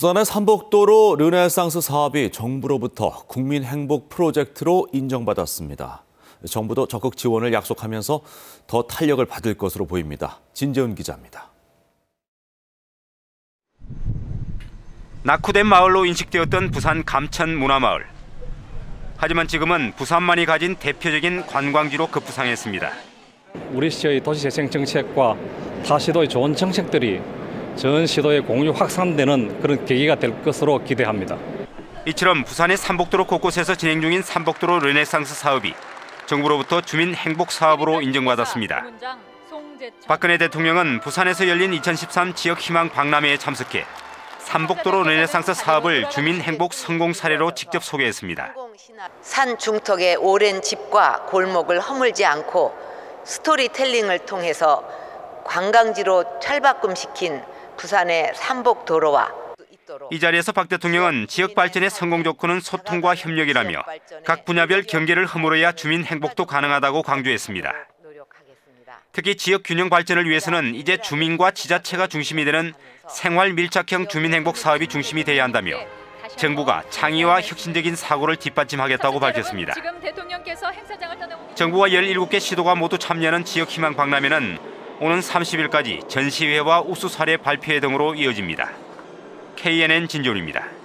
부산의 삼복도로 르네상스 사업이 정부로부터 국민 행복 프로젝트로 인정받았습니다. 정부도 적극 지원을 약속하면서 더 탄력을 받을 것으로 보입니다. 진재훈 기자입니다. 낙후된 마을로 인식되었던 부산 감천 문화마을. 하지만 지금은 부산만이 가진 대표적인 관광지로 급부상했습니다. 우리 시의 도시재생 정책과 타 시도의 좋은 정책들이 전 시도의 공유 확산되는 그런 계기가 될 것으로 기대합니다. 이처럼 부산의 산복도로 곳곳에서 진행 중인 산복도로 르네상스 사업이 정부로부터 주민 행복 사업으로 인정받았습니다. 박근혜 대통령은 부산에서 열린 2013 지역 희망 박람회에 참석해 산복도로 르네상스 사업을 주민 행복 성공 사례로 직접 소개했습니다. 산 중턱의 오랜 집과 골목을 허물지 않고 스토리텔링을 통해서 관광지로 철바꿈시킨 부산의 삼복도로와 이 자리에서 박 대통령은 지역 발전의 성공 조건은 소통과 협력이라며 각 분야별 경계를 허물어야 주민 행복도 가능하다고 강조했습니다. 특히 지역 균형 발전을 위해서는 이제 주민과 지자체가 중심이 되는 생활 밀착형 주민 행복 사업이 중심이 돼야 한다며 정부가 창의와 혁신적인 사고를 뒷받침하겠다고 밝혔습니다. 정부와 17개 시도가 모두 참여하는 지역 희망 박람회는 오는 30일까지 전시회와 우수 사례 발표회 등으로 이어집니다. KNN 진존입니다.